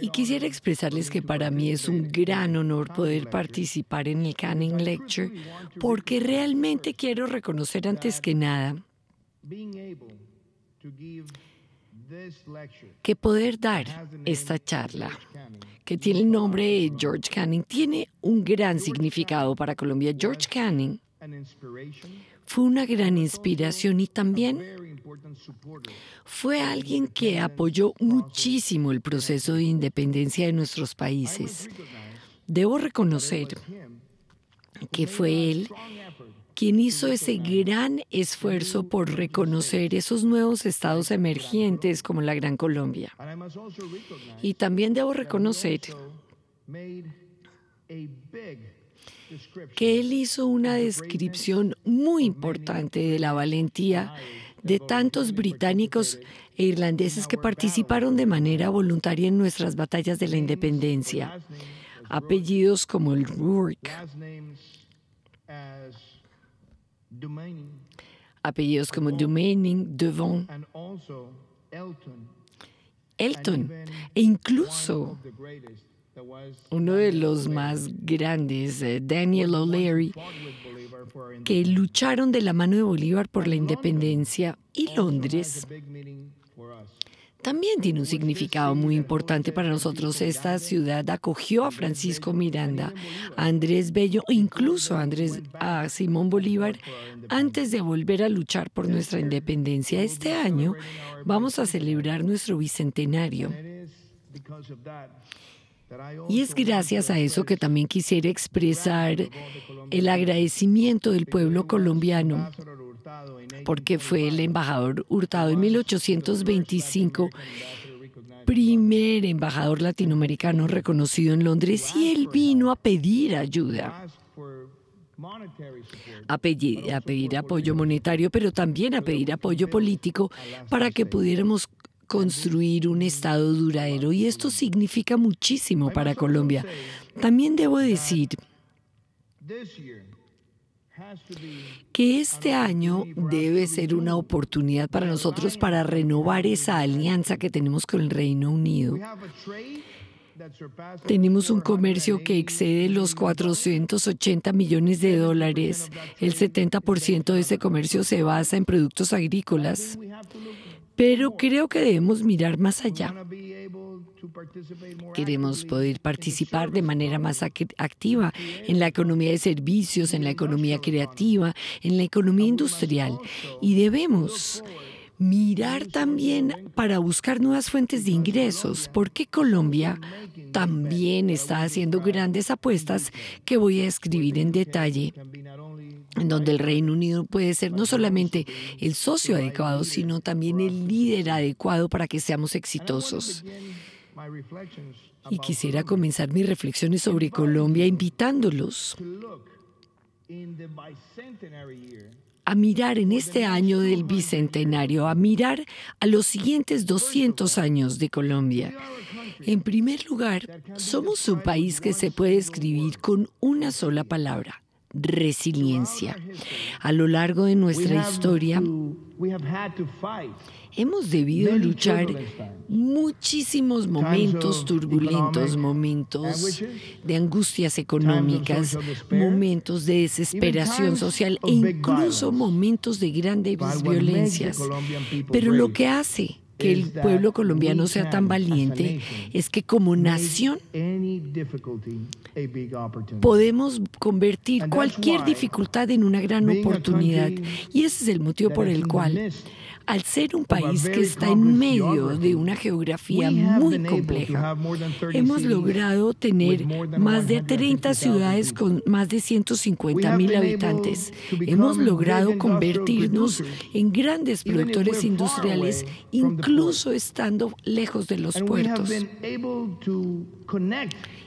Y quisiera expresarles que para mí es un gran honor poder participar en el Canning Lecture porque realmente quiero reconocer antes que nada que poder dar esta charla, que tiene el nombre de George Canning, tiene un gran significado para Colombia. George Canning fue una gran inspiración y también fue alguien que apoyó muchísimo el proceso de independencia de nuestros países. Debo reconocer que fue él quien hizo ese gran esfuerzo por reconocer esos nuevos estados emergentes como la Gran Colombia. Y también debo reconocer que él hizo una descripción muy importante de la valentía de tantos británicos e irlandeses que participaron de manera voluntaria en nuestras batallas de la independencia. Apellidos como el Rourke, apellidos como Dumaining, Devon, Elton e incluso uno de los más grandes, eh, Daniel O'Leary, que lucharon de la mano de Bolívar por la independencia y Londres también tiene un significado muy importante para nosotros. Esta ciudad acogió a Francisco Miranda, a Andrés Bello, incluso a, Andrés, a Simón Bolívar, antes de volver a luchar por nuestra independencia. Este año vamos a celebrar nuestro bicentenario. Y es gracias a eso que también quisiera expresar el agradecimiento del pueblo colombiano, porque fue el embajador Hurtado en 1825, primer embajador latinoamericano reconocido en Londres, y él vino a pedir ayuda. A pedir, a pedir apoyo monetario, pero también a pedir apoyo político para que pudiéramos construir un Estado duradero y esto significa muchísimo para Colombia. También debo decir que este año debe ser una oportunidad para nosotros para renovar esa alianza que tenemos con el Reino Unido. Tenemos un comercio que excede los 480 millones de dólares. El 70% de ese comercio se basa en productos agrícolas. Pero creo que debemos mirar más allá. Queremos poder participar de manera más activa en la economía de servicios, en la economía creativa, en la economía industrial. Y debemos mirar también para buscar nuevas fuentes de ingresos, porque Colombia también está haciendo grandes apuestas que voy a escribir en detalle en donde el Reino Unido puede ser no solamente el socio adecuado, sino también el líder adecuado para que seamos exitosos. Y quisiera comenzar mis reflexiones sobre Colombia invitándolos a mirar en este año del bicentenario, a mirar a los siguientes 200 años de Colombia. En primer lugar, somos un país que se puede escribir con una sola palabra, resiliencia. A lo largo de nuestra historia, hemos debido luchar muchísimos momentos turbulentos, momentos de angustias económicas, momentos de desesperación social e incluso momentos de grandes violencias. Pero lo que hace que el pueblo colombiano sea tan valiente es que como nación podemos convertir cualquier dificultad en una gran oportunidad. Y ese es el motivo por el cual al ser un país que está en medio de una geografía muy compleja, hemos logrado tener más de 30 ciudades con más de 150 mil habitantes. Hemos logrado convertirnos en grandes productores industriales, incluso estando lejos de los puertos.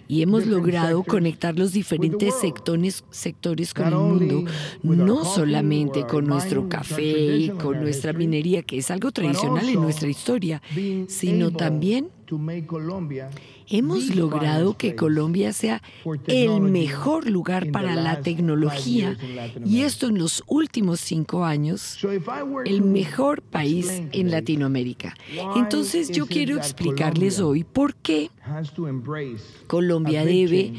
Y hemos logrado conectar los diferentes sectores, sectores con el mundo, no solamente con nuestro café y con nuestra minería, que es algo tradicional en nuestra historia, sino también hemos logrado que Colombia sea el mejor lugar para la tecnología y esto en los últimos cinco años, el mejor país en Latinoamérica. Entonces yo quiero explicarles hoy por qué Colombia debe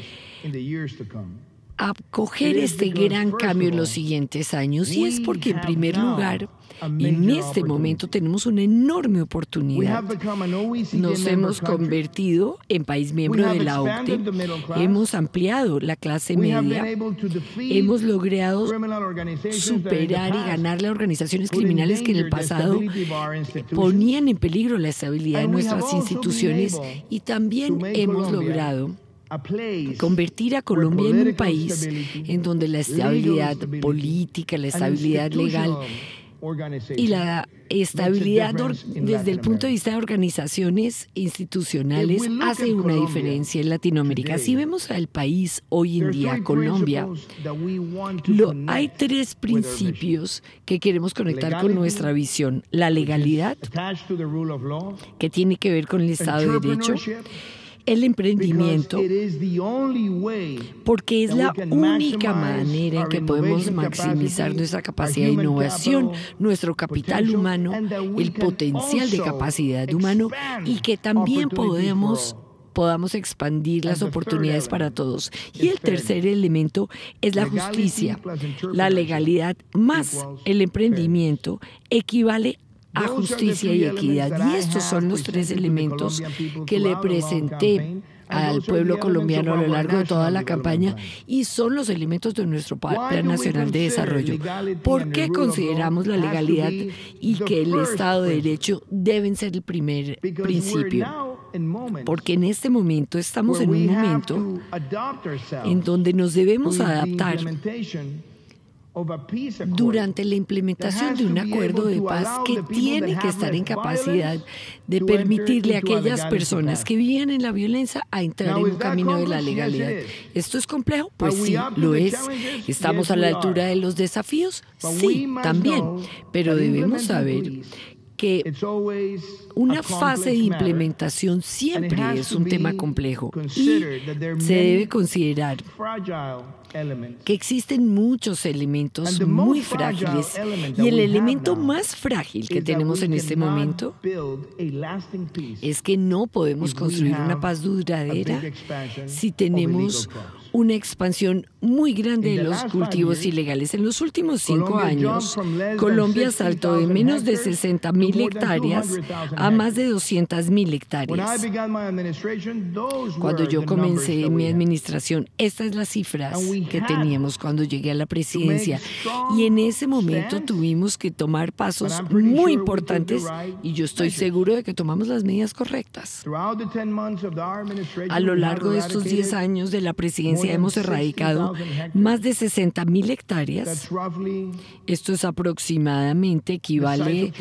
acoger este gran cambio en los siguientes años y es porque en primer lugar en este momento tenemos una enorme oportunidad. Nos hemos convertido en país miembro de la OCDE, hemos ampliado la clase media, hemos logrado superar y ganarle a organizaciones criminales que en el pasado ponían en peligro la estabilidad de nuestras instituciones y también hemos logrado convertir a Colombia en un país en donde la estabilidad política, la estabilidad legal y la estabilidad desde el punto de vista de organizaciones institucionales hace una diferencia en Latinoamérica. Si vemos al país hoy en día, Colombia, hay tres principios que queremos conectar con nuestra visión. La legalidad, que tiene que ver con el Estado de Derecho el emprendimiento porque es la única manera en que podemos maximizar nuestra capacidad de innovación, nuestro capital humano, el potencial de capacidad humano y que también podemos podamos expandir las oportunidades para todos. Y el tercer elemento es la justicia. La legalidad más el emprendimiento equivale a justicia y equidad. Y estos son los tres elementos que le presenté al pueblo colombiano a lo largo de toda la campaña y son los elementos de nuestro Plan Nacional de Desarrollo. ¿Por qué consideramos la legalidad y que el Estado de Derecho deben ser el primer principio? Porque en este momento estamos en un momento en donde nos debemos adaptar durante la implementación de un acuerdo de paz que tiene que estar en capacidad de permitirle a aquellas personas que viven en la violencia a entrar en un camino de la legalidad. ¿Esto es complejo? Pues sí, lo es. ¿Estamos a la altura de los desafíos? Sí, también. Pero debemos saber que una fase de implementación siempre es un tema complejo y se debe considerar que existen muchos elementos muy frágiles. y el elemento más frágil que tenemos en este momento es que no podemos construir una paz duradera si tenemos una expansión muy grande de los cultivos ilegales. En los últimos cinco años, Colombia saltó de menos de 60 mil hectáreas a más de 200 mil hectáreas. Cuando yo comencé mi administración, estas son las cifras que teníamos cuando llegué a la presidencia. Y en ese momento tuvimos que tomar pasos muy importantes y yo estoy seguro de que tomamos las medidas correctas. A lo largo de estos 10 años de la presidencia, hemos erradicado más de 60 mil hectáreas. Esto es aproximadamente equivale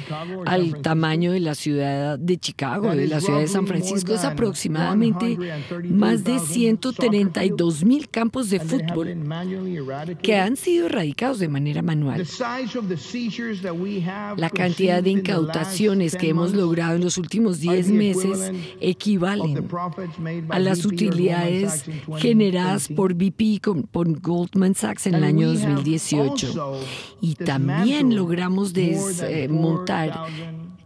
al tamaño de la ciudad de Chicago, de la ciudad de San Francisco. Es aproximadamente más de 132 mil campos de fútbol que han sido erradicados de manera manual. La cantidad de incautaciones que hemos logrado en los últimos 10 meses equivalen a las utilidades generadas por BP por Goldman Sachs en el año 2018. Y también logramos desmontar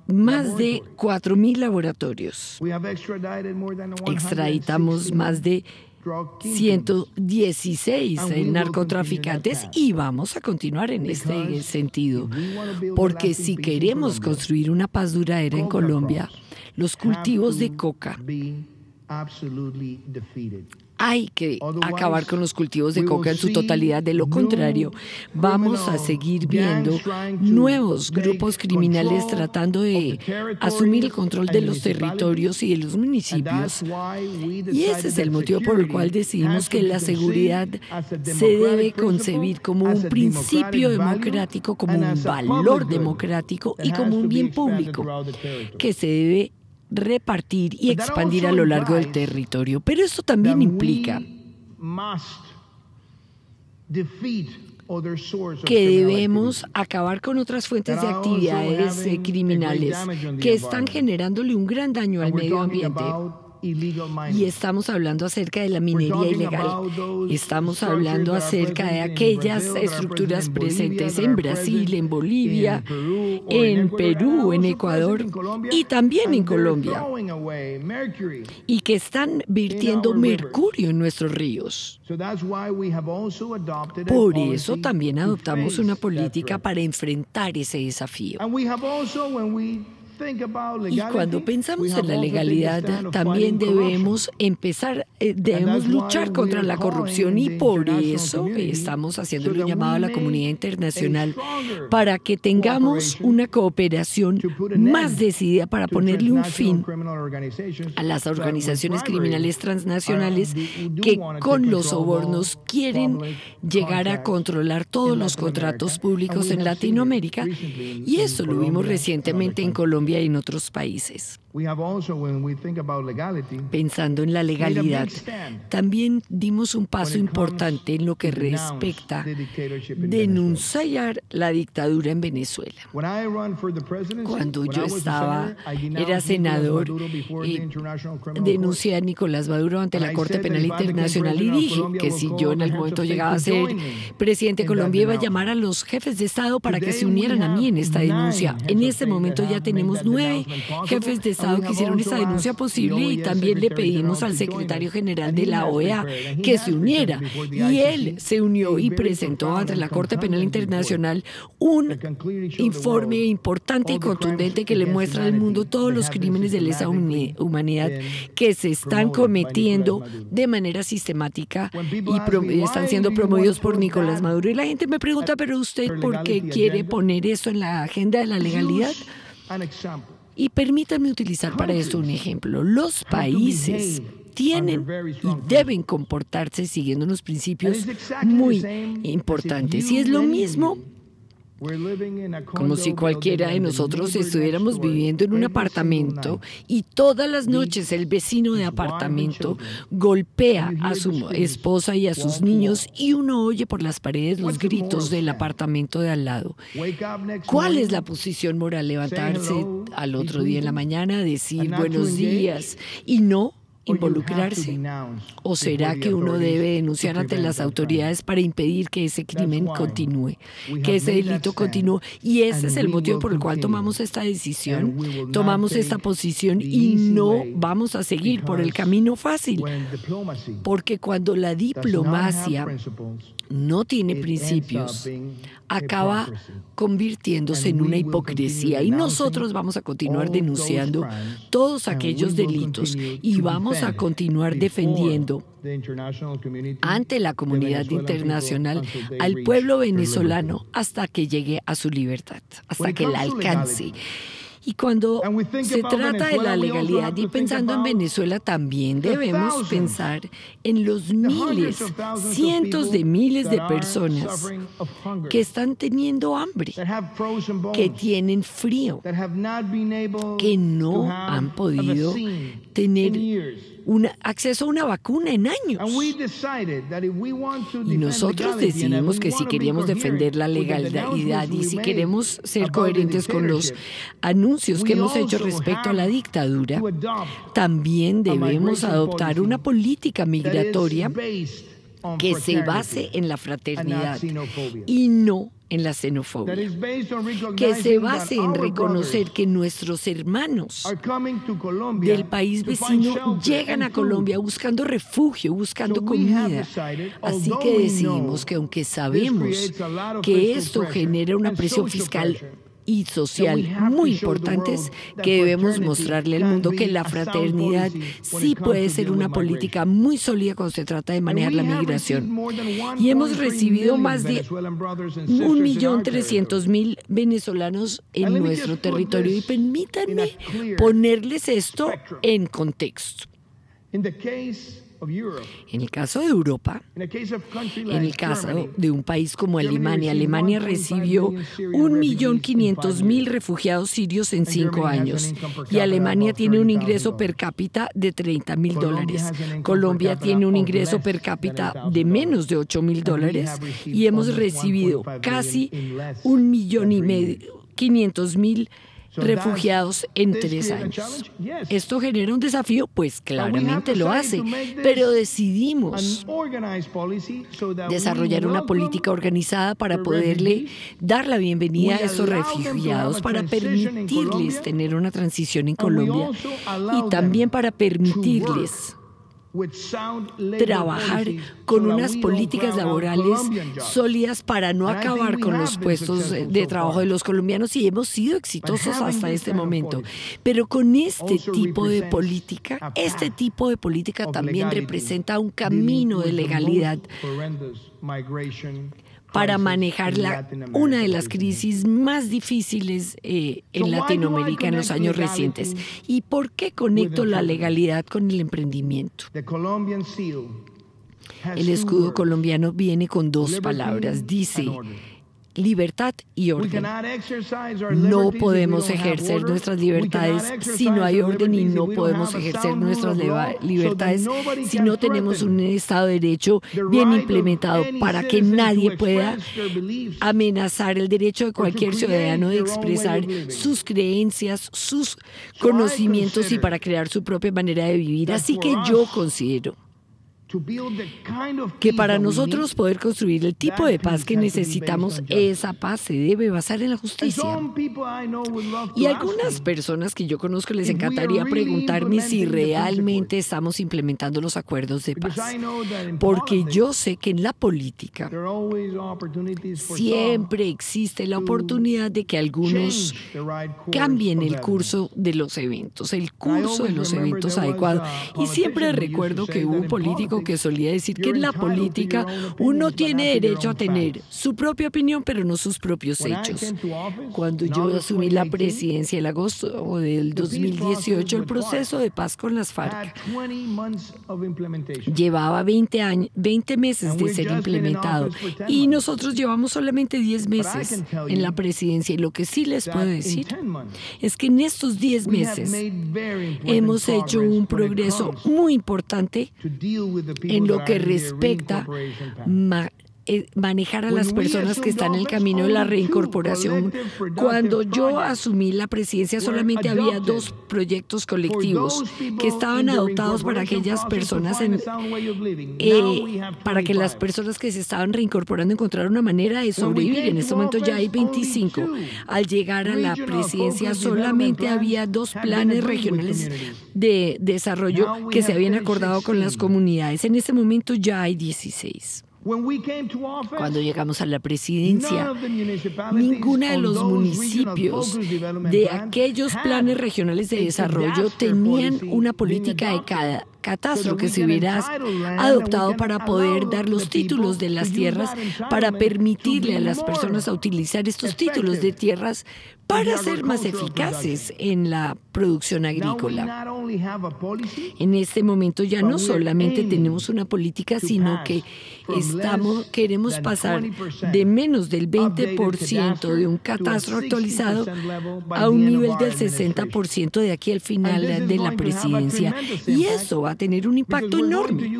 más de 4.000 laboratorios. Extraditamos más de 116 narcotraficantes y vamos a continuar en este sentido. Porque si queremos construir una paz duradera en Colombia, los cultivos de coca hay que acabar con los cultivos de coca en su totalidad. De lo contrario, vamos a seguir viendo nuevos grupos criminales tratando de asumir el control de los territorios y de los municipios. Y ese es el motivo por el cual decidimos que la seguridad se debe concebir como un principio democrático, como un valor democrático y como un bien público que se debe repartir y expandir a lo largo del territorio. Pero esto también implica que debemos acabar con otras fuentes de actividades eh, criminales que están generándole un gran daño al medio ambiente. Y estamos hablando acerca de la minería ilegal. Estamos hablando acerca de aquellas estructuras presentes en Brasil, en Bolivia, en Perú, en Ecuador y también en Colombia. Y que están virtiendo mercurio en nuestros ríos. Por eso también adoptamos una política para enfrentar ese desafío. Y cuando pensamos en la legalidad, también debemos empezar, eh, debemos luchar contra la corrupción y por eso estamos haciendo un llamado a la comunidad internacional para que tengamos una cooperación más decidida para ponerle un fin a las organizaciones criminales transnacionales que con los sobornos quieren llegar a controlar todos los contratos públicos en Latinoamérica y eso lo vimos recientemente en Colombia en otros países. Pensando en la legalidad, también dimos un paso importante en lo que respecta denunciar la dictadura en Venezuela. Cuando yo estaba, era senador, y denuncié a Nicolás Maduro ante la Corte Penal Internacional y dije que si yo en algún momento llegaba a ser presidente de Colombia iba a llamar a los jefes de Estado para que se unieran a mí en esta denuncia. En este momento ya tenemos nueve jefes de Estado que hicieron esa denuncia posible y también le pedimos al secretario general de la OEA que se uniera. Y él se unió y presentó ante la Corte Penal Internacional un informe importante y contundente que le muestra al mundo todos los crímenes de lesa humanidad que se están cometiendo de manera sistemática y están siendo promovidos por Nicolás Maduro. Y la gente me pregunta, pero usted, ¿por qué quiere poner eso en la agenda de la legalidad? Y permítanme utilizar para esto un ejemplo. Los países tienen y deben comportarse siguiendo unos principios muy importantes. Y es lo mismo como si cualquiera de nosotros estuviéramos viviendo en un apartamento y todas las noches el vecino de apartamento golpea a su esposa y a sus niños y uno oye por las paredes los gritos del apartamento de al lado. ¿Cuál es la posición moral? Levantarse al otro día en la mañana, decir buenos días y no involucrarse? ¿O será que uno debe denunciar ante las autoridades para impedir que ese crimen continúe, que ese delito continúe? Y ese es el motivo por el cual tomamos esta decisión, tomamos esta posición y no vamos a seguir por el camino fácil. Porque cuando la diplomacia no tiene principios, acaba convirtiéndose en una hipocresía. Y nosotros vamos a continuar denunciando todos aquellos delitos y vamos a continuar defendiendo ante la comunidad internacional al pueblo venezolano hasta que llegue a su libertad, hasta que la alcance. Y cuando se trata de la legalidad y pensando en Venezuela, también debemos pensar en los miles, cientos de miles de personas que están teniendo hambre, que tienen frío, que no han podido tener un acceso a una vacuna en años. Y nosotros decidimos que si queríamos defender la legalidad y si queremos ser coherentes con los anuncios que hemos hecho respecto a la dictadura, también debemos adoptar una política migratoria que se base en la fraternidad y no en la xenofobia, que se base en reconocer que nuestros hermanos del país vecino llegan a Colombia buscando refugio, buscando comida. Así que decidimos que aunque sabemos que esto genera una presión fiscal y social muy importantes que debemos mostrarle al mundo que la fraternidad sí puede ser una política muy sólida cuando se trata de manejar la migración. Y hemos recibido más de un millón trescientos mil venezolanos en nuestro territorio. Y permítanme ponerles esto en contexto. En el caso de Europa, en el caso de un país como Alemania, Alemania recibió 1.500.000 refugiados sirios en cinco años. y Alemania tiene un ingreso per cápita de 30 mil dólares. Colombia tiene un ingreso per cápita de menos de 8 mil dólares. y hemos recibido casi un millón y medio, 500 mil refugiados en tres años. ¿Esto genera un desafío? Pues claramente lo hace, pero decidimos desarrollar una política organizada para poderle dar la bienvenida a esos refugiados, para permitirles tener una transición en Colombia y también para permitirles trabajar con unas políticas laborales sólidas para no acabar con los puestos de trabajo de los colombianos y hemos sido exitosos hasta este momento. Pero con este tipo de política, este tipo de política también representa un camino de legalidad para manejar una de las crisis más difíciles eh, en Latinoamérica en los años recientes. ¿Y por qué conecto la legalidad con el emprendimiento? El escudo colombiano viene con dos palabras. Dice libertad y orden. No podemos ejercer nuestras libertades si no hay orden y no podemos ejercer nuestras libertades si no tenemos un Estado de Derecho bien implementado para que nadie pueda amenazar el derecho de cualquier ciudadano de expresar sus creencias, sus conocimientos y para crear su propia manera de vivir. Así que yo considero que para nosotros poder construir el tipo de paz que necesitamos, esa paz se debe basar en la justicia. Y algunas personas que yo conozco les encantaría preguntarme si realmente estamos implementando los acuerdos de paz. Porque yo sé que en la política siempre existe la oportunidad de que algunos cambien el curso de los eventos, el curso de los eventos adecuado. Y siempre recuerdo que hubo un político que solía decir que en la política uno tiene derecho a tener su propia opinión, pero no sus propios hechos. Cuando yo asumí la presidencia en agosto del 2018, el proceso de paz con las FARC llevaba 20, años, 20 meses de ser implementado y nosotros llevamos solamente 10 meses en la presidencia. Y lo que sí les puedo decir es que en estos 10 meses hemos hecho un progreso muy importante en lo que respecta manejar a las personas que están en el camino de la reincorporación. Cuando yo asumí la presidencia solamente había dos proyectos colectivos que estaban adoptados para aquellas personas, en, eh, para que las personas que se estaban reincorporando encontraran una manera de sobrevivir. En este momento ya hay 25. Al llegar a la presidencia solamente había dos planes regionales de desarrollo que se habían acordado con las comunidades. En este momento ya hay 16. Cuando llegamos a la presidencia, ninguno de los municipios de aquellos planes regionales de desarrollo tenían una política de cada catastro que se hubiera adoptado para poder dar los títulos de las tierras, para permitirle a las personas a utilizar estos títulos de tierras para ser más eficaces en la producción agrícola. En este momento ya no solamente tenemos una política, sino que estamos, queremos pasar de menos del 20% de un catastro actualizado a un nivel del 60% de aquí al final de la presidencia. Y eso va a tener un impacto enorme,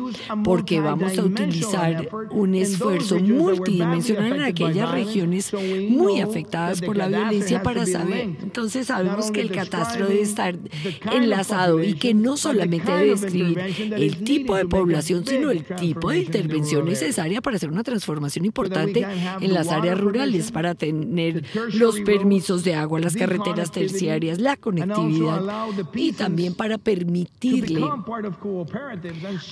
porque vamos a utilizar un esfuerzo multidimensional en aquellas regiones muy afectadas por la violencia para saber. Entonces sabemos que el catastro debe estar enlazado y que no solamente debe describir el tipo de población, sino el tipo de intervención necesaria para hacer una transformación importante en las áreas rurales, para tener los permisos de agua, las carreteras terciarias, la conectividad y también para permitirle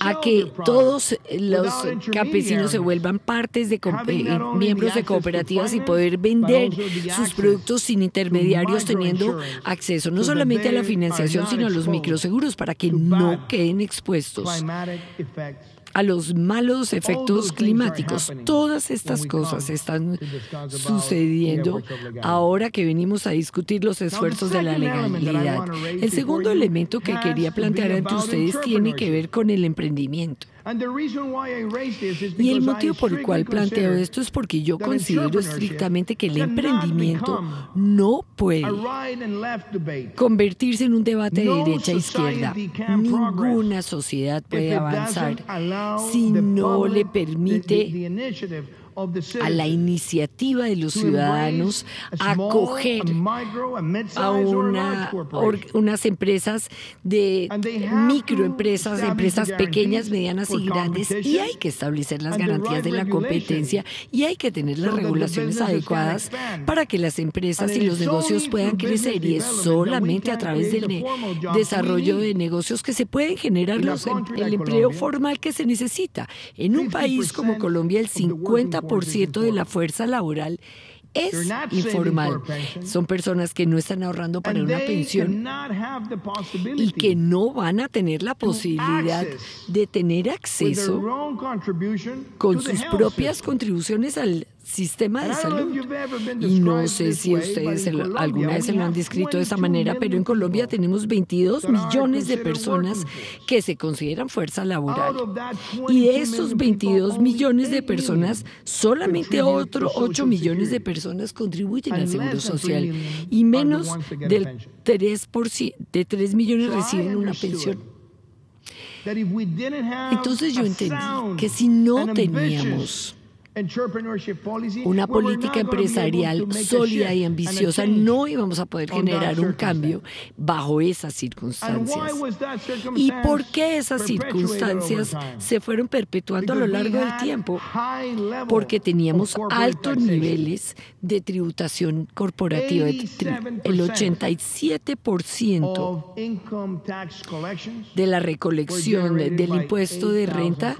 a que todos los campesinos se vuelvan partes de eh, miembros de cooperativas y poder vender sus productos sin intermediarios, teniendo acceso no solamente a la financiación, sino a los microseguros para que no queden expuestos a los malos efectos climáticos. Todas estas cosas están sucediendo ahora que venimos a discutir los esfuerzos de la legalidad. El segundo elemento que quería plantear ante ustedes tiene que ver con el emprendimiento. Y el motivo por el cual planteo esto es porque yo considero estrictamente que el emprendimiento no puede convertirse en un debate de derecha a izquierda. Ninguna sociedad puede avanzar si no le permite a la iniciativa de los ciudadanos a acoger a una, unas empresas de microempresas, empresas pequeñas, medianas y grandes, y hay que establecer las garantías de la competencia y hay que tener las regulaciones adecuadas para que las empresas y los negocios puedan crecer y es solamente a través del desarrollo de negocios que se pueden generar los, em, el empleo formal que se necesita. En un país como Colombia, el 50 ciento de la fuerza laboral es informal. Son personas que no están ahorrando para una pensión y que no van a tener la posibilidad de tener acceso con sus propias contribuciones al sistema de salud. Y no sé si ustedes alguna vez se lo han descrito de esa manera, pero en Colombia tenemos 22 millones de personas que se consideran fuerza laboral. Y de esos 22 millones de personas, solamente otro 8 millones de personas contribuyen al seguro social y menos del 3%, de 3 millones reciben una pensión. Entonces yo entendí que si no teníamos una política empresarial sólida y ambiciosa, no íbamos a poder generar un cambio bajo esas circunstancias. ¿Y por qué esas circunstancias se fueron perpetuando a lo largo del tiempo? Porque teníamos altos niveles de tributación corporativa. El 87% de la recolección del impuesto de renta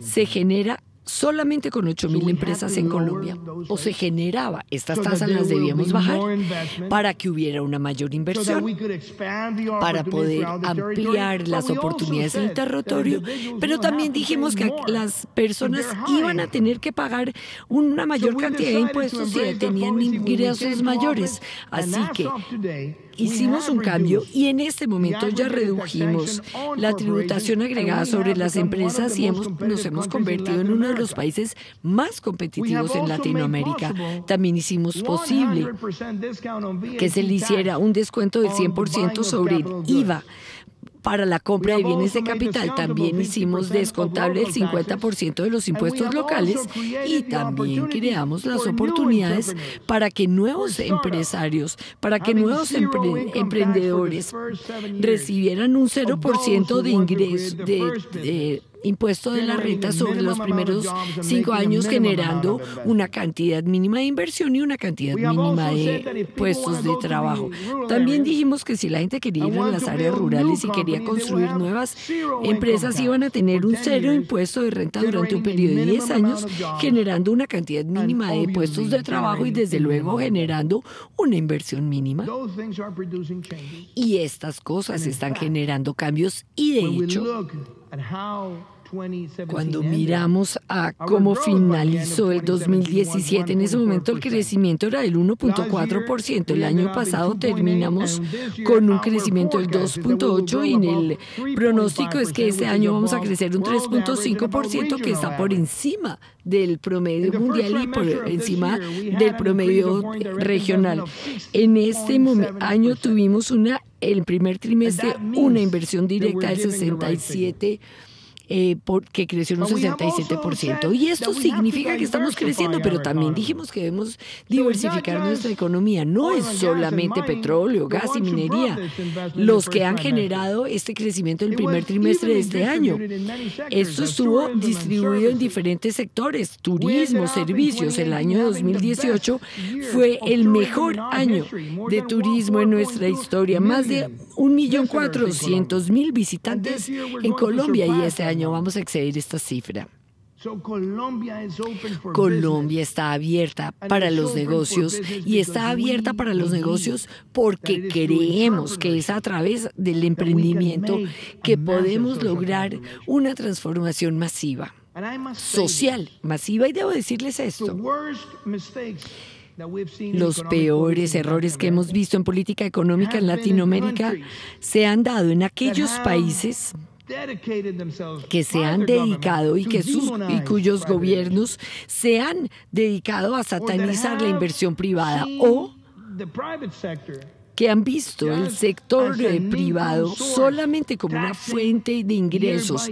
se genera solamente con 8.000 empresas en Colombia. O se generaba, estas tasas las debíamos bajar para que hubiera una mayor inversión, para poder ampliar las oportunidades en el territorio, pero también dijimos que las personas iban a tener que pagar una mayor cantidad de impuestos si tenían ingresos mayores. Así que hicimos un cambio y en este momento ya redujimos la tributación agregada sobre las empresas y hemos, nos hemos convertido en uno de los países más competitivos en Latinoamérica. También hicimos posible que se le hiciera un descuento del 100% sobre el IVA para la compra de bienes de capital también hicimos descontable el 50% de los impuestos locales y también creamos las oportunidades para que nuevos empresarios, para que nuevos emprendedores recibieran un 0% de ingreso de impuesto de la renta sobre los primeros cinco años generando una cantidad mínima de inversión y una cantidad mínima de puestos de trabajo. También dijimos que si la gente quería ir a las áreas rurales y quería construir nuevas empresas, iban a tener un cero impuesto de renta durante un periodo de 10 años, generando una cantidad mínima de puestos de trabajo y desde luego generando una inversión mínima. Y estas cosas están generando cambios y de hecho and how cuando miramos a cómo finalizó el 2017, en ese momento el crecimiento era del 1.4%. El año pasado terminamos con un crecimiento del 2.8% y en el pronóstico es que este año vamos a crecer un 3.5% que está por encima del promedio mundial y por encima del promedio regional. En este año tuvimos una el primer trimestre una inversión directa del 67 eh, que creció un 67%. Y esto significa que estamos creciendo, pero también dijimos que debemos diversificar nuestra economía. No es solamente petróleo, gas y minería los que han generado este crecimiento en el primer trimestre de este año. Esto estuvo distribuido en diferentes sectores, turismo, servicios. El año 2018 fue el mejor año de turismo en nuestra historia. Más de 1.400.000 visitantes en Colombia y este año vamos a exceder esta cifra. Colombia está abierta para los negocios y está abierta para los negocios porque creemos que es a través del emprendimiento que podemos lograr una transformación masiva, social, masiva. Y debo decirles esto. Los peores errores que hemos visto en política económica en Latinoamérica se han dado en aquellos países que se han dedicado y, que sus, y cuyos gobiernos se han dedicado a satanizar la inversión privada o que han visto el sector privado solamente como una fuente de ingresos,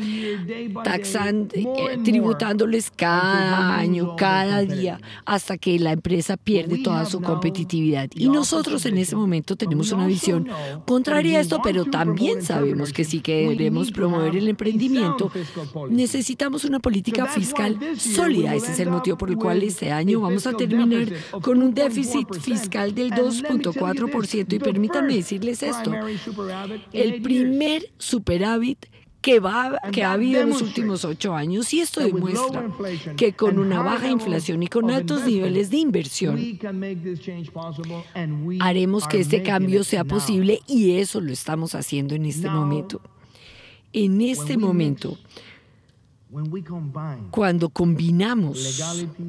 taxando, eh, tributándoles cada año, cada día, hasta que la empresa pierde toda su competitividad. Y nosotros en ese momento tenemos una visión contraria a esto, pero también sabemos que si queremos promover el emprendimiento, necesitamos una política fiscal sólida. Ese es el motivo por el cual este año vamos a terminar con un déficit fiscal del 2.4% y permítanme decirles esto, el primer superávit que, va, que ha habido en los últimos ocho años y esto demuestra que con una baja inflación y con altos niveles de inversión haremos que este cambio sea posible y eso lo estamos haciendo en este momento. En este momento, cuando combinamos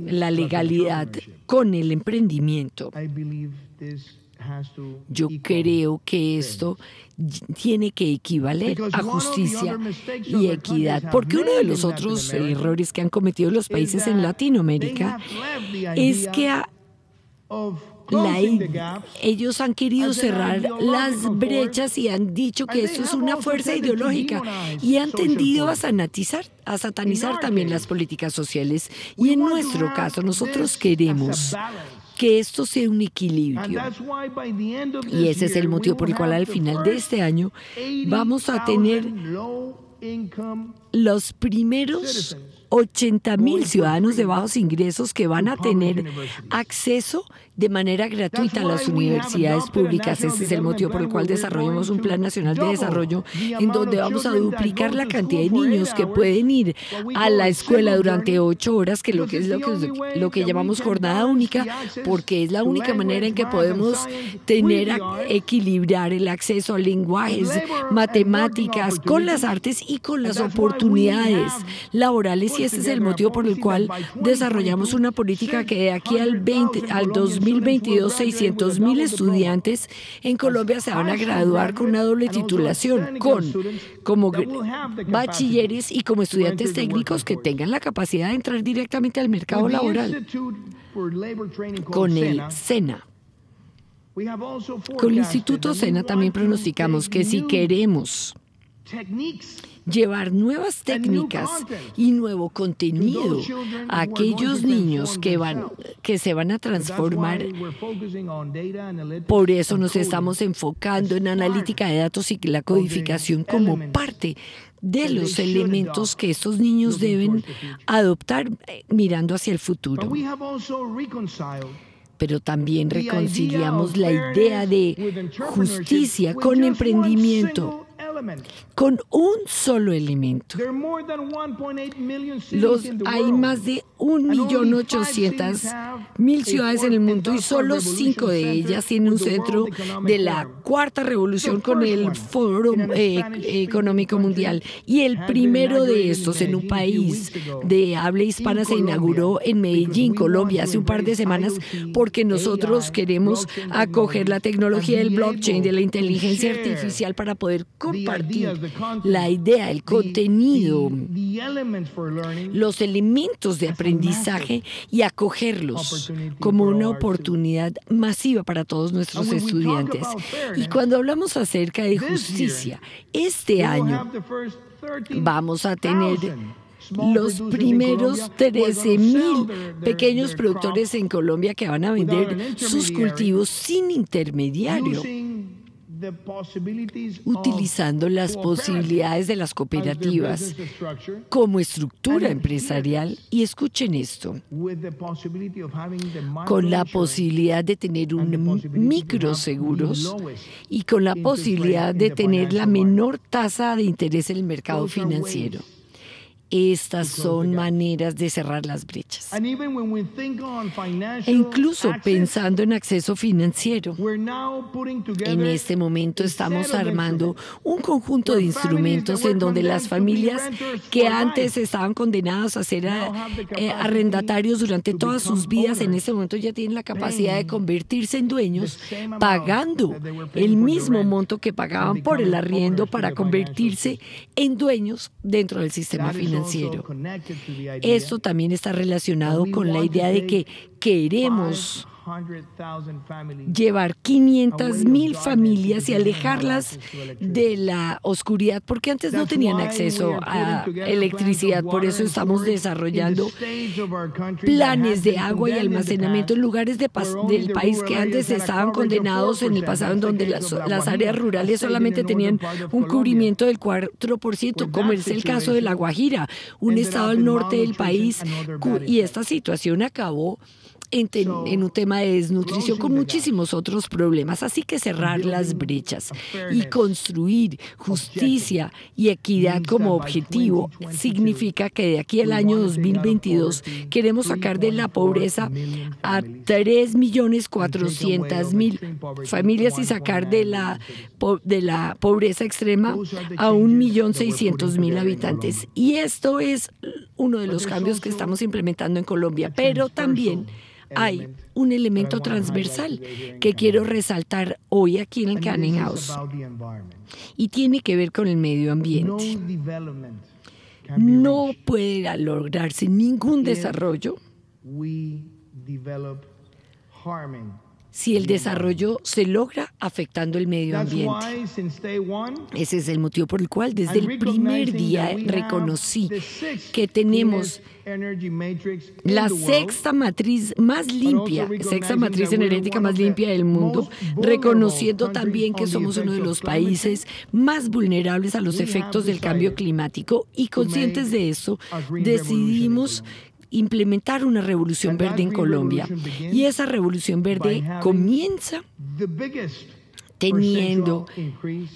la legalidad con el emprendimiento, yo creo que esto tiene que equivaler a justicia y equidad, porque uno de los otros errores que han cometido los países en Latinoamérica es que ellos han querido cerrar las brechas y han dicho que esto es una fuerza ideológica y han tendido a sanatizar, a satanizar también las políticas sociales. Y en nuestro caso, nosotros queremos que esto sea un equilibrio. Y ese es el motivo por el cual al final de este año vamos a tener los primeros 80 mil ciudadanos de bajos ingresos que van a tener acceso de manera gratuita a las universidades públicas. Ese es el motivo por el cual desarrollamos un Plan Nacional de Desarrollo en donde vamos a duplicar la cantidad de niños que pueden ir a la escuela durante ocho horas, que, lo que es lo que, lo que llamamos jornada única, porque es la única manera en que podemos tener, equilibrar el acceso a lenguajes, matemáticas, con las artes y con las oportunidades laborales. Y ese es el motivo por el cual desarrollamos una política que de aquí al 20, al 2000 2022, 600 mil estudiantes en Colombia se van a graduar con una doble titulación, con como bachilleres y como estudiantes técnicos que tengan la capacidad de entrar directamente al mercado laboral con el SENA. Con el Instituto SENA también pronosticamos que si queremos llevar nuevas técnicas y nuevo contenido a aquellos niños que van que se van a transformar. Por eso nos estamos enfocando en analítica de datos y la codificación como parte de los elementos que estos niños deben adoptar eh, mirando hacia el futuro. Pero también reconciliamos la idea de justicia con emprendimiento con un solo elemento. Los, hay más de 1.800.000 ciudades en el mundo y solo cinco de ellas tienen un centro de la cuarta revolución con el Foro eh, Económico Mundial. Y el primero de estos en un país de habla hispana se inauguró en Medellín, Colombia, hace un par de semanas, porque nosotros queremos acoger la tecnología del blockchain, de la inteligencia artificial para poder compartir la idea, el contenido, los elementos de aprendizaje y acogerlos como una oportunidad masiva para todos nuestros estudiantes. Y cuando hablamos acerca de justicia, este año vamos a tener los primeros 13 mil pequeños productores en Colombia que van a vender sus cultivos sin intermediario utilizando las posibilidades de las cooperativas como estructura empresarial. y escuchen esto, con la posibilidad de tener un microseguros y con la posibilidad de tener la menor tasa de interés en el mercado financiero. Estas son maneras de cerrar las brechas. E incluso pensando en acceso financiero, en este momento estamos armando un conjunto de instrumentos en donde las familias que antes estaban condenadas a ser eh, arrendatarios durante todas sus vidas, en este momento ya tienen la capacidad de convertirse en dueños pagando el mismo monto que pagaban por el arriendo para convertirse en dueños dentro del sistema financiero. Esto también está relacionado con la idea de que queremos llevar 500 mil familias y alejarlas de la oscuridad, porque antes no tenían acceso a electricidad. Por eso estamos desarrollando planes de agua y almacenamiento en lugares del país que antes estaban condenados en el pasado, en donde las, las áreas rurales solamente tenían un cubrimiento del 4%, como es el caso de La Guajira, un estado al norte del país, y esta situación acabó en, un tema de desnutrición con muchísimos otros problemas. Así que cerrar las brechas y construir justicia y equidad como objetivo significa que de aquí al año 2022 queremos sacar de la pobreza a 3.400.000 familias y sacar de la, de la pobreza extrema a 1.600.000 habitantes. Y esto es uno de los cambios que estamos implementando en Colombia, pero también hay un elemento transversal que quiero resaltar hoy aquí en el Canning House. y tiene que ver con el medio ambiente. No puede lograrse ningún desarrollo si el desarrollo se logra afectando el medio ambiente. Ese es el motivo por el cual desde el primer día reconocí que tenemos la sexta matriz más limpia, sexta matriz energética más limpia del mundo, reconociendo también que somos uno de los países más vulnerables a los efectos del cambio climático y conscientes de eso, decidimos implementar una revolución verde en Colombia. Y esa revolución verde comienza teniendo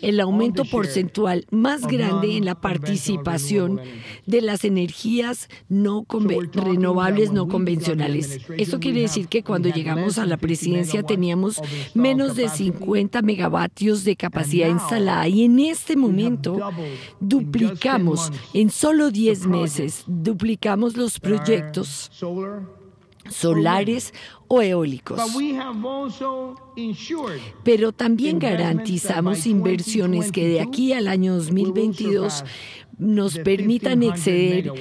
el aumento porcentual más grande en la participación de las energías no renovables no convencionales. Esto quiere decir que cuando llegamos a la presidencia teníamos menos de 50 megavatios de capacidad instalada. Y en este momento duplicamos en solo 10 meses, duplicamos los proyectos solares o eólicos. Pero también garantizamos inversiones que de aquí al año 2022 nos permitan exceder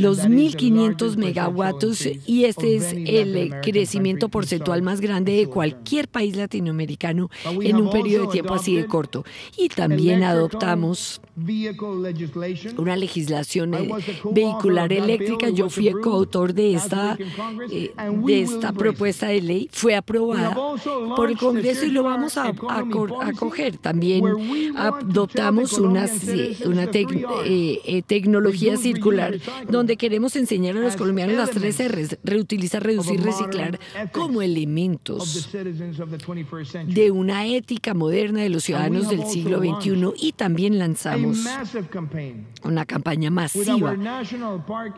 los 1.500 megawatts y este es el crecimiento porcentual más grande de cualquier país latinoamericano en un periodo de tiempo así de corto. Y también adoptamos una legislación eh, vehicular eléctrica. Yo fui coautor de esta, eh, de esta propuesta de ley. Fue aprobada por el Congreso y lo vamos a, acoger. También adoptamos una, una eh, tecnología circular donde queremos enseñar a los colombianos las tres R's, reutilizar, reducir, reciclar, como elementos de una ética moderna de los ciudadanos del siglo XXI y también lanzamos una campaña masiva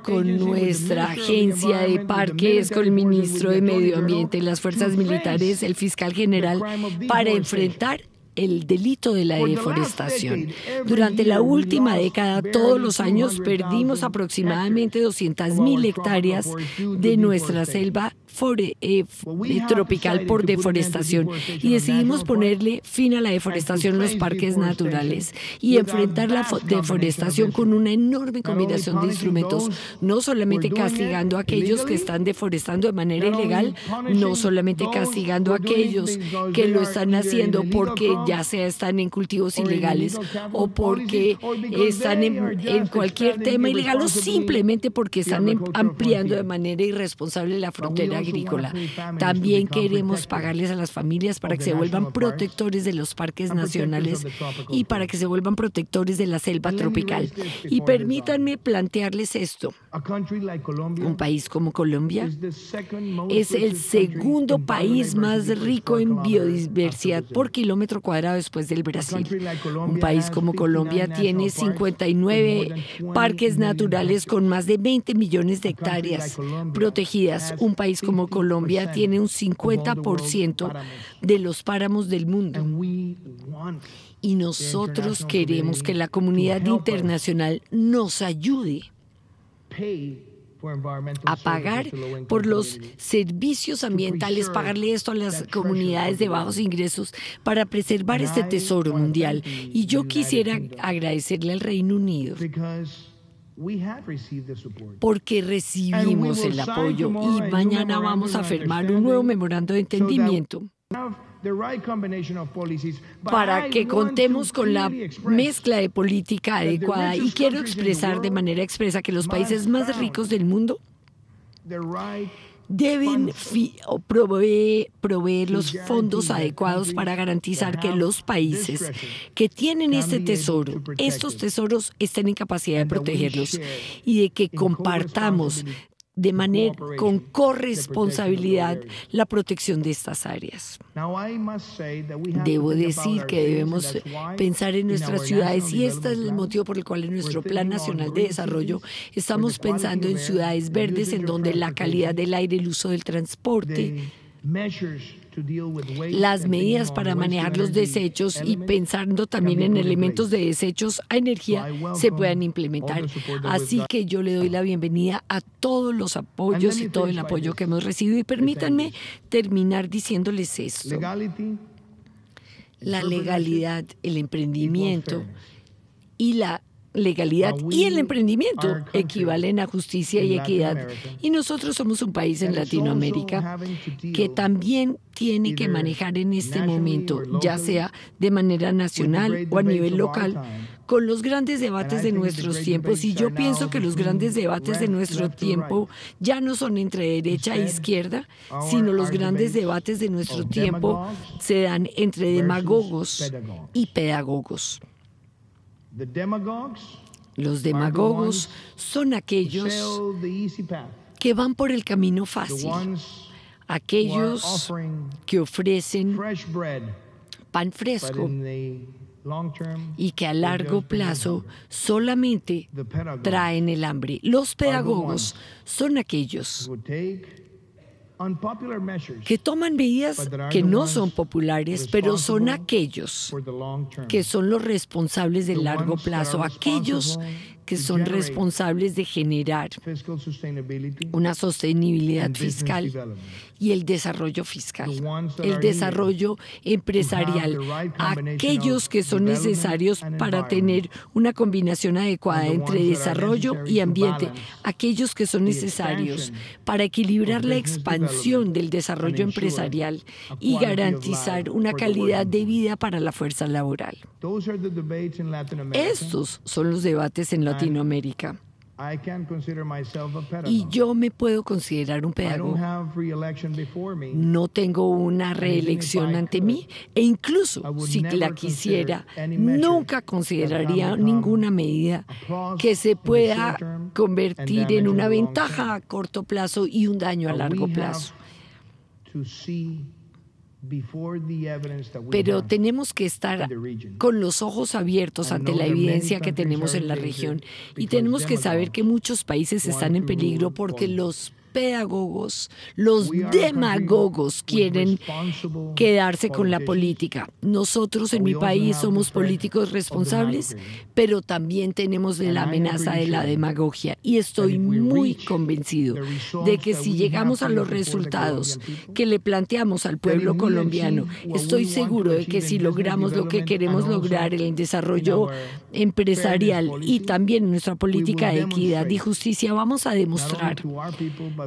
con nuestra agencia de parques, con el ministro de Medio Ambiente, las fuerzas militares, el fiscal general, para enfrentar el delito de la deforestación. Durante la última década, todos los años perdimos aproximadamente 200.000 hectáreas de nuestra selva eh, eh, tropical por deforestación y decidimos ponerle fin a la deforestación en los parques naturales y enfrentar la deforestación con una enorme combinación de instrumentos, no solamente castigando a aquellos que están deforestando de manera ilegal, no solamente castigando a aquellos que lo están haciendo porque ya sea están en cultivos ilegales o porque están en, cualquier tema ilegal o simplemente porque están em, ampliando de manera irresponsable la frontera agrícola. También queremos pagarles a las familias para que se vuelvan protectores de los parques nacionales y para que se vuelvan protectores de la selva tropical. Y permítanme plantearles esto. Un país como Colombia es el segundo país más rico en biodiversidad por kilómetro cuadrado después del Brasil. Un país como Colombia tiene 59 parques naturales con más de 20 millones de hectáreas protegidas. Un país como Colombia tiene un 50% de los páramos del mundo. Y nosotros queremos que la comunidad internacional nos ayude a pagar por los servicios ambientales, pagarle esto a las comunidades de bajos ingresos para preservar este tesoro mundial. Y yo quisiera agradecerle al Reino Unido porque recibimos el apoyo y mañana vamos a firmar un nuevo memorando de entendimiento para que contemos con la mezcla de política adecuada. Y quiero expresar de manera expresa que los países más ricos del mundo deben proveer, proveer, los fondos adecuados para garantizar que los países que tienen este tesoro, estos tesoros estén en capacidad de protegerlos y de que compartamos de manera con corresponsabilidad la protección de estas áreas. Debo decir que debemos pensar en nuestras ciudades y este es el motivo por el cual en nuestro Plan Nacional de Desarrollo estamos pensando en ciudades verdes en donde la calidad del aire, el uso del transporte, las medidas para manejar los desechos y pensando también en elementos de desechos a energía se puedan implementar. Así que yo le doy la bienvenida a todos los apoyos y todo el apoyo que hemos recibido. Y permítanme terminar diciéndoles esto. La legalidad, el emprendimiento y la legalidad y el emprendimiento equivalen a justicia y equidad. Y nosotros somos un país en Latinoamérica que también tiene que manejar en este momento, ya sea de manera nacional o a nivel local, con los grandes debates de nuestros tiempos. Y yo pienso que los grandes debates de nuestro tiempo ya no son entre derecha e izquierda, sino los grandes debates de nuestro tiempo se dan entre demagogos y pedagogos. Los demagogos son aquellos que van por el camino fácil, aquellos que ofrecen pan fresco y que a largo plazo solamente traen el hambre. Los pedagogos son aquellos que toman medidas que no son populares, pero son aquellos que son los responsables del largo plazo, aquellos que son responsables de generar una sostenibilidad fiscal y el desarrollo fiscal, el desarrollo empresarial, aquellos que son necesarios para tener una combinación adecuada entre desarrollo y ambiente, aquellos que son necesarios para equilibrar la expansión del desarrollo empresarial y garantizar una calidad de vida para la fuerza laboral. Estos son los debates en Latinoamérica. Y yo me puedo considerar un pedagogo. No tengo una reelección ante mí e incluso si la quisiera, nunca consideraría ninguna medida que se pueda convertir en una ventaja a corto plazo y un daño a largo plazo. Pero tenemos que estar con los ojos abiertos ante la evidencia que tenemos en la región. y tenemos que saber que muchos países están en peligro porque los pedagogos, los demagogos quieren quedarse con la política. Nosotros en mi país somos políticos responsables, pero también tenemos la amenaza de la demagogia. Y estoy muy convencido de que si llegamos a los resultados que le planteamos al pueblo colombiano, estoy seguro de que si logramos lo que queremos lograr en el desarrollo empresarial y también en nuestra política de equidad y justicia, vamos a demostrar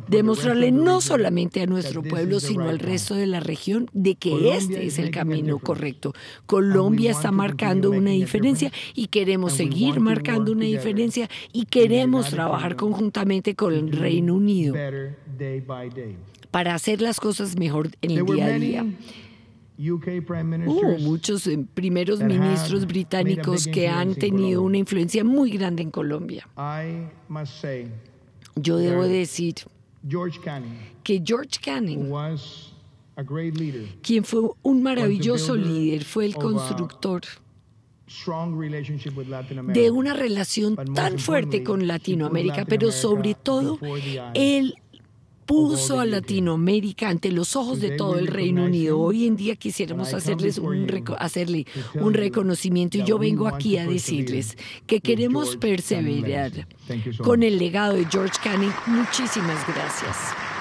demostrarle no solamente a nuestro pueblo, sino al resto de la región de que este es el camino correcto. Colombia está marcando una diferencia y queremos seguir marcando una diferencia y queremos trabajar conjuntamente con el Reino Unido para hacer las cosas mejor en el día a día. Hubo muchos eh, primeros ministros británicos que han tenido una influencia muy grande en Colombia. Yo debo decir George Canning, que George Canning, quien fue un maravilloso líder, fue el constructor de una relación tan fuerte con Latinoamérica, pero sobre todo él puso a Latinoamérica ante los ojos de todo el Reino Unido. Hoy en día quisiéramos hacerles un hacerle un reconocimiento y yo vengo aquí a decirles que queremos perseverar con el legado de George Canning. Muchísimas gracias.